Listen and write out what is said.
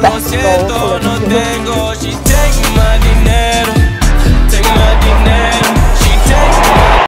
lo siento, no tengo